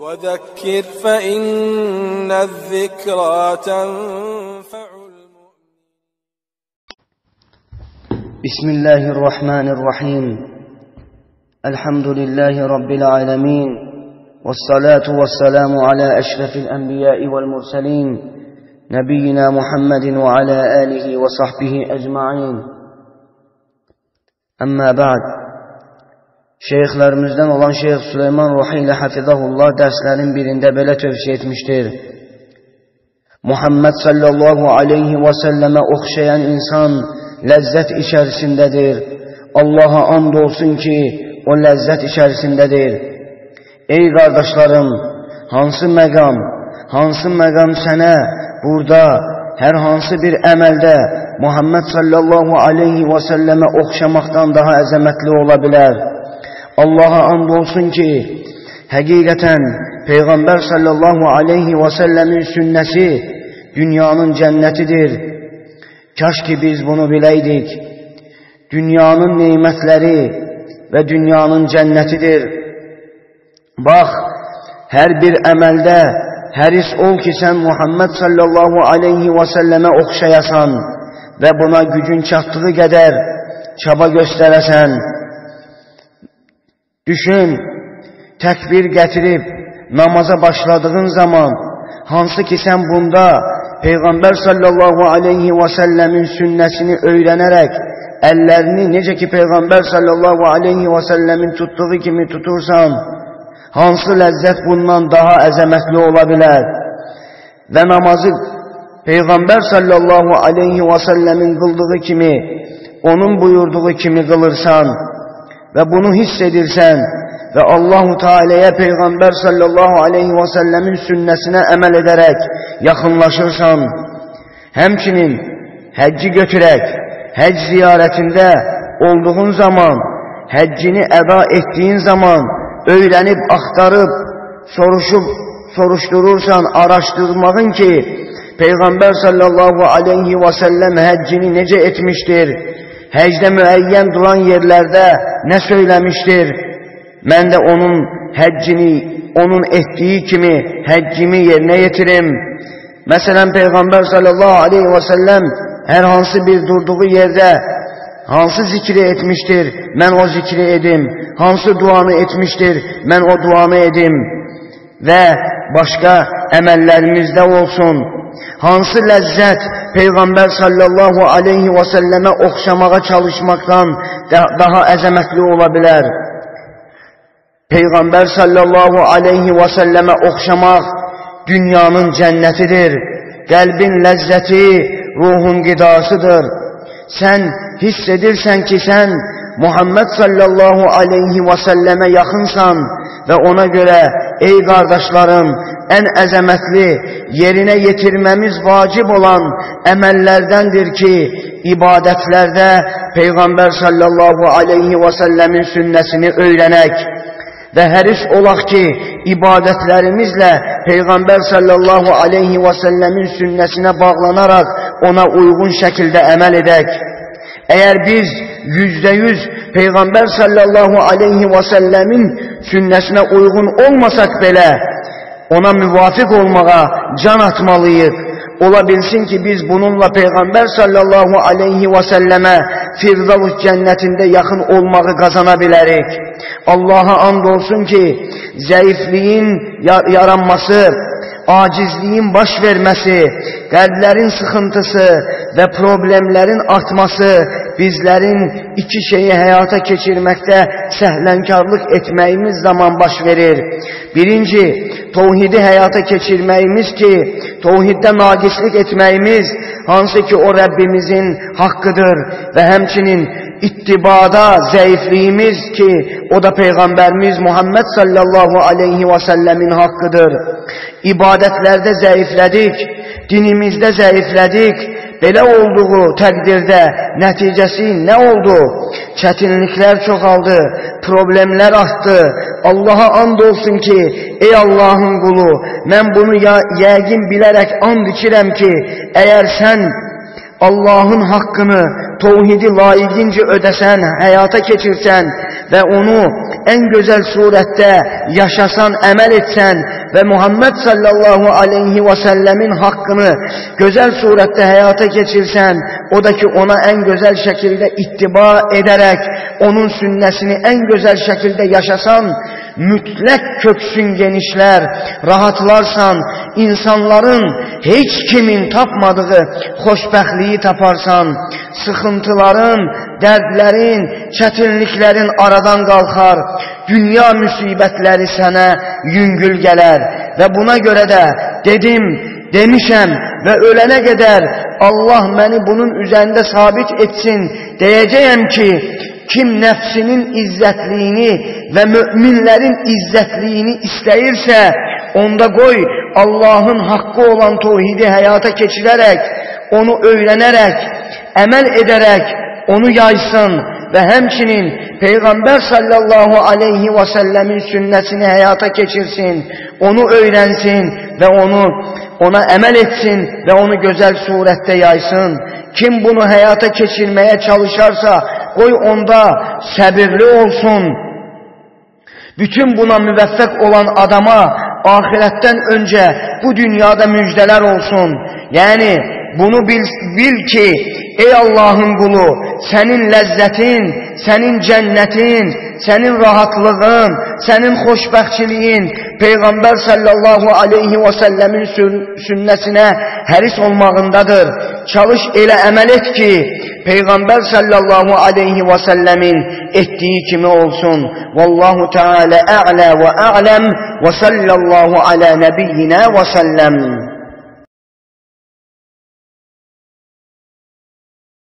وذكر فإن الذكرى تنفع بسم الله الرحمن الرحيم. الحمد لله رب العالمين والصلاة والسلام على أشرف الأنبياء والمرسلين نبينا محمد وعلى آله وصحبه أجمعين. أما بعد Şeyhlərimizdən olan Şeyh Süleyman Ruhi ilə Hafizahullah dərslərin birində belə tövsiyə etmişdir. Muhammed sallallahu aleyhi və səlləmə oxşayan insan ləzzət içərisindədir. Allaha and olsun ki, o ləzzət içərisindədir. Ey qardaşlarım, hansı məqam, hansı məqam sənə burada hər hansı bir əməldə Muhammed sallallahu aleyhi və səlləmə oxşamaqdan daha əzəmətli ola bilər? Allaha and olsun ki, həqiqətən Peyğəmbər sallallahu aleyhi və səlləmin sünnəsi dünyanın cənnətidir. Kaş ki biz bunu biləydik. Dünyanın neymətləri və dünyanın cənnətidir. Bax, hər bir əməldə həris ol ki, sən Muhammed sallallahu aleyhi və səlləmə oxşayasan və buna gücün çatdığı qədər çaba göstərəsən. Düşün, təkbir gətirib namaza başladığın zaman, hansı ki sən bunda Peyğəmbər sallallahu aleyhi və səlləmin sünnəsini öyrənərək, əllərini necə ki Peyğəmbər sallallahu aleyhi və səlləmin tutduğu kimi tutursan, hansı ləzzət bundan daha əzəmətli ola bilər? Və namazı Peyğəmbər sallallahu aleyhi və səlləmin qıldığı kimi, onun buyurduğu kimi qılırsan, və bunu hiss edirsən və Allahu Teala'ya Peyğəmbər sallallahu aleyhi və səlləmin sünnəsinə əməl edərək yaxınlaşırsan, həmçinin həcci götürək, həcc ziyarətində olduğun zaman, həccini əda etdiyin zaman, öyrənib, axtarıb, soruşub, soruşdurursan, araşdırmağın ki, Peyğəmbər sallallahu aleyhi və səlləm həccini necə etmişdir, həcdə müəyyən duran yerlərdə nə söyləmişdir? Mən də onun həccini, onun etdiyi kimi həccimi yerinə yetirim. Məsələn, Peyğəmbər sallallahu aleyhi və səlləm hər hansı bir durduğu yerdə hansı zikri etmişdir, mən o zikri edim. Hansı duanı etmişdir, mən o duanı edim. Və başqa əməllərimizdə olsun. Hansı ləzzət Peyğəmbər sallallahu aleyhi və səlləmə oxşamağa çalışmaqdan daha əzəmətli ola bilər. Peyğəmbər sallallahu aleyhi və səlləmə oxşamaq dünyanın cənnətidir. Qəlbin ləzzəti ruhun qidasıdır. Sən hiss edirsən ki, sən Muhammed sallallahu aleyhi və səlləmə yaxınsan və ona görə, ey qardaşlarım, ən əzəmətli, yerinə yetirməmiz vacib olan əməllərdəndir ki, ibadətlərdə Peyğəmbər sallallahu aleyhi və səlləmin sünnəsini öyrənək və həris olaq ki, ibadətlərimizlə Peyğəmbər sallallahu aleyhi və səlləmin sünnəsinə bağlanaraq ona uyğun şəkildə əməl edək. Əgər biz yüzdə yüz Peyğəmbər sallallahu aleyhi və səlləmin sünnəsinə uyğun olmasaq belə, ona müvafiq olmağa can atmalıyıq. Ola bilsin ki, biz bununla Peyğəmbər sallallahu aleyhi və səlləmə Firdavus cənnətində yaxın olmağı qazana bilərik. Allaha and olsun ki, zəifliyin yaranması, acizliyin baş verməsi, qəlblərin sıxıntısı və problemlərin artması bizlərin iki şeyi həyata keçirməkdə səhlənkarlıq etməyimiz zaman baş verir. Birinci, tovhidi həyata keçirməyimiz ki, tovhiddə naqislik etməyimiz, hansı ki o Rəbbimizin haqqıdır və həmçinin ittibada zəifliyimiz ki, o da Peyğəmbərimiz Muhammed sallallahu aleyhi və səlləmin haqqıdır. İbadətlərdə zəiflədik, dinimizdə zəiflədik, Belə olduğu təqdirdə nəticəsi nə oldu? Çətinliklər çoxaldı, problemlər artdı. Allaha and olsun ki, ey Allahın qulu, mən bunu yəqin bilərək and içirəm ki, əgər sən Allahın haqqını, tovhidi layiqincə ödəsən, həyata keçirsən və onu ən gözəl surətdə yaşasan, əməl etsən və Muhammed sallallahu aleyhi və səlləmin haqqını gözəl surətdə həyata keçirsən, o da ki, ona ən gözəl şəkildə ittiba edərək, onun sünnəsini ən gözəl şəkildə yaşasan, mütləq köksün genişlər, rahatlarsan, insanların heç kimin tapmadığı xoşbəxtliyi taparsan, sıxıntıların, dərdlərin, çətinliklərin aradan qalxar, dünya müsibətləri sənə yüngül gələr və buna görə də dedim, demişəm və ölənə qədər Allah məni bunun üzərində sabit etsin, deyəcəyəm ki, kim nəfsinin izzətliyini və möminlərin izzətliyini istəyirsə, onda qoy Allahın haqqı olan tohidi həyata keçirərək, onu öyrənərək, əməl edərək, onu yaysın və həmçinin Peyğəmbər sallallahu aleyhi və səlləmin sünnəsini həyata keçirsin, onu öyrənsin və onu ona əməl etsin və onu gözəl surətdə yaysın. Kim bunu həyata keçirməyə çalışarsa, qoy onda səbirli olsun. Bütün buna müvəffəq olan adama ahirətdən öncə bu dünyada müjdələr olsun. Yəni, bunu bil, bil ki, ey Allahın qulu, sənin ləzzətin, sənin cənnətin, sənin rahatlığın, sənin xoşbəxtçiliyin Peyğəmbər sallallahu aleyhi və səlləmin sünnəsinə həris olmağındadır. Çalış elə əməl et ki, Peyğəmbər sallallahu aleyhi və səlləmin etdiyi kimi olsun. Vallahu Teala a'la və a'ləm və sallallahu ala nəbiyyinə və səlləm.